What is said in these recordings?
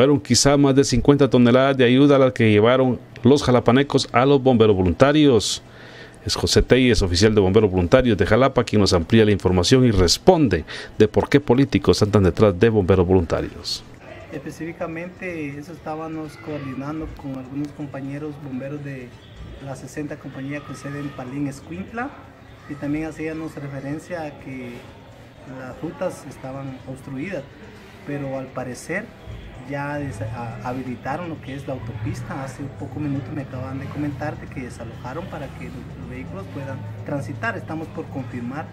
Fueron quizá más de 50 toneladas de ayuda las que llevaron los jalapanecos a los bomberos voluntarios. Es José Teyes, oficial de bomberos voluntarios de Jalapa, quien nos amplía la información y responde de por qué políticos están detrás de bomberos voluntarios. Específicamente eso estábamos coordinando con algunos compañeros bomberos de la 60 compañía con sede en Palín, Escuintla, y también hacíamos referencia a que las rutas estaban obstruidas, pero al parecer ya habilitaron lo que es la autopista. Hace pocos minutos me acaban de comentar que desalojaron para que los, vehículos puedan transitar. Estamos por confirmar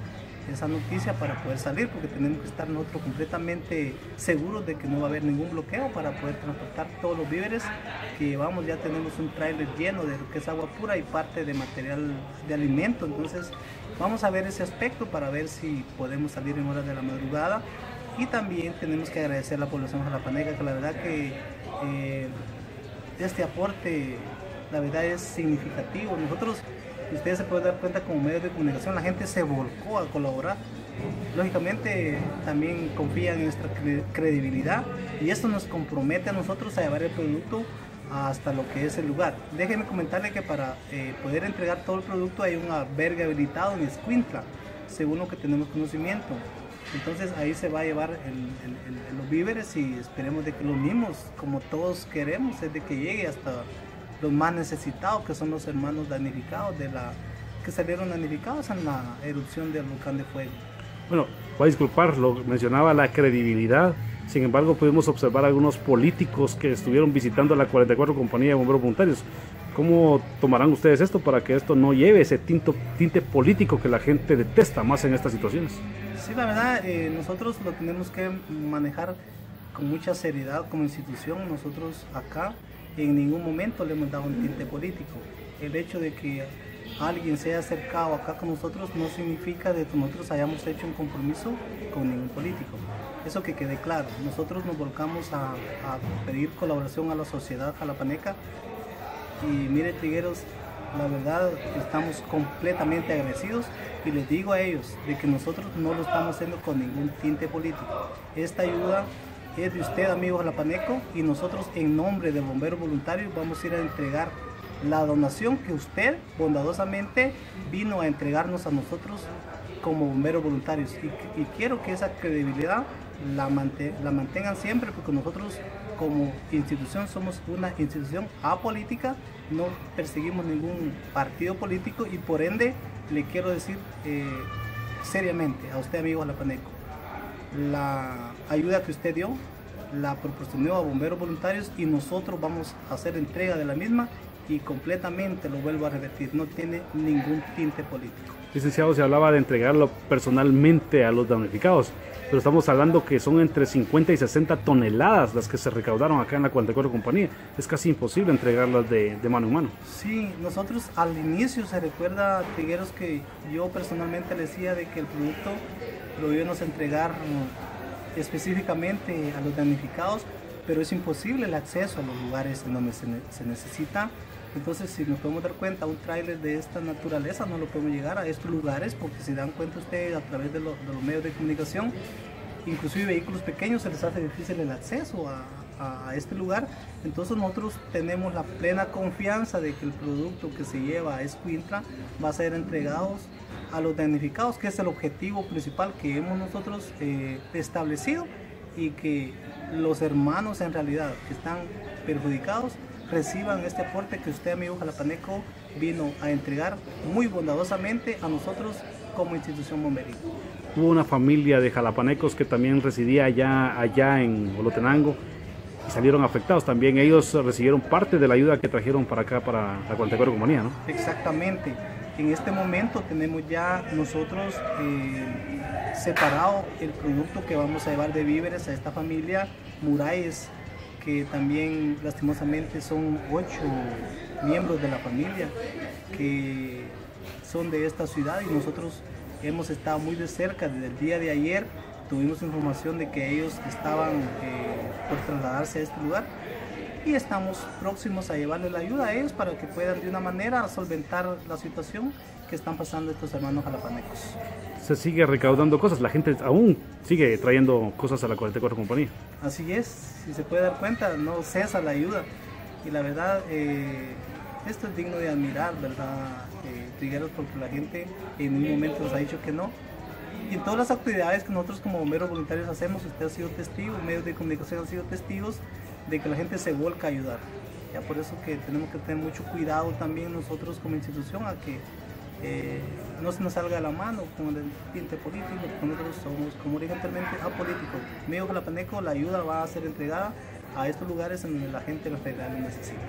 esa noticia para poder salir porque tenemos que estar nosotros completamente seguros de que no va a haber ningún bloqueo para poder transportar todos los víveres que llevamos. Ya tenemos un trailer lleno de lo que es agua pura y parte de material de alimento. Entonces vamos a ver ese aspecto para ver si podemos salir en horas de la madrugada y también tenemos que agradecer a la población jalapaneca, que la verdad que eh, este aporte, la verdad es significativo. Nosotros, ustedes se pueden dar cuenta como medios de comunicación, la gente se volcó a colaborar. Lógicamente también confían en nuestra credibilidad y esto nos compromete a nosotros a llevar el producto hasta lo que es el lugar. Déjenme comentarle que para eh, poder entregar todo el producto hay un albergue habilitado en Escuintla, según lo que tenemos conocimiento. Entonces ahí se va a llevar los víveres y esperemos de que los mismos, como todos queremos, es de que llegue hasta los más necesitados, que son los hermanos danificados de la que salieron danificados en la erupción del volcán de fuego. Bueno, voy a disculpar, lo mencionaba la credibilidad. Sin embargo, pudimos observar algunos políticos que estuvieron visitando la 44 compañía de bomberos voluntarios. ¿Cómo tomarán ustedes esto para que esto no lleve ese tinto, tinte político que la gente detesta más en estas situaciones? Sí, la verdad, eh, nosotros lo tenemos que manejar con mucha seriedad como institución. Nosotros acá en ningún momento le hemos dado un tinte político. El hecho de que alguien se haya acercado acá con nosotros no significa de que nosotros hayamos hecho un compromiso con ningún político. Eso que quede claro. Nosotros nos volcamos a, a pedir colaboración a la sociedad jalapaneca y mire, Trigueros, la verdad estamos completamente agradecidos y les digo a ellos de que nosotros no lo estamos haciendo con ningún tinte político. Esta ayuda es de usted, amigos Lapaneco, y nosotros en nombre del bombero voluntario vamos a ir a entregar la donación que usted bondadosamente vino a entregarnos a nosotros como bomberos voluntarios. Y, quiero que esa credibilidad la, la mantengan siempre porque nosotros como institución somos una institución apolítica, no perseguimos ningún partido político y por ende le quiero decir eh, seriamente a usted amigo Jalapaneco, la ayuda que usted dio la proporcionó a bomberos voluntarios y nosotros vamos a hacer entrega de la misma y completamente lo vuelvo a repetir, no tiene ningún tinte político. Licenciado, se hablaba de entregarlo personalmente a los damnificados, pero estamos hablando que son entre 50 y 60 toneladas las que se recaudaron acá en la 44 compañía. Es casi imposible entregarlas de, mano en mano. Sí, nosotros al inicio se recuerda, Tigueros, que yo personalmente le decía de que el producto lo íbamos a entregar específicamente a los damnificados, pero es imposible el acceso a los lugares en donde se, se necesita entonces, si nos podemos dar cuenta, un tráiler de esta naturaleza no lo podemos llegar a estos lugares porque si dan cuenta ustedes a través de, los medios de comunicación, inclusive vehículos pequeños se les hace difícil el acceso a, este lugar. Entonces nosotros tenemos la plena confianza de que el producto que se lleva a Escuintra va a ser entregado a los damnificados, que es el objetivo principal que hemos nosotros eh, establecido y que los hermanos en realidad que están perjudicados reciban este aporte que usted, amigo Jalapaneco, vino a entregar muy bondadosamente a nosotros como institución bomberil. Hubo una familia de jalapanecos que también residía allá, allá en Olotenango y salieron afectados. También ellos recibieron parte de la ayuda que trajeron para acá, para la 44 Comunidad, ¿no? Exactamente. En este momento tenemos ya nosotros eh, separado el producto que vamos a llevar de víveres a esta familia. Murayes que también lastimosamente son ocho miembros de la familia que son de esta ciudad y nosotros hemos estado muy de cerca desde el día de ayer. Tuvimos información de que ellos estaban eh, por trasladarse a este lugar y estamos próximos a llevarle la ayuda a ellos para que puedan de una manera solventar la situación que están pasando estos hermanos jalapanecos. Se sigue recaudando cosas, la gente aún sigue trayendo cosas a la 44 compañía. Así es, si se puede dar cuenta, no cesa la ayuda. Y la verdad, eh, esto es digno de admirar, ¿verdad, eh, Trigueros? Porque la gente en un momento nos ha dicho que no. Y en todas las actividades que nosotros como bomberos voluntarios hacemos, usted ha sido testigo, medios de comunicación han sido testigos de que la gente se vuelca a ayudar. Ya por eso que tenemos que tener mucho cuidado también nosotros como institución a que eh, no se nos salga de la mano con el tinte político, porque nosotros somos como originalmente apolíticos. Medio Jalapaneco, la ayuda va a ser entregada a estos lugares en donde la gente lo necesita.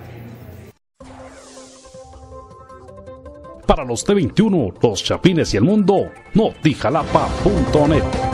Para los T21, los Chapines y el mundo, notijalapa.net.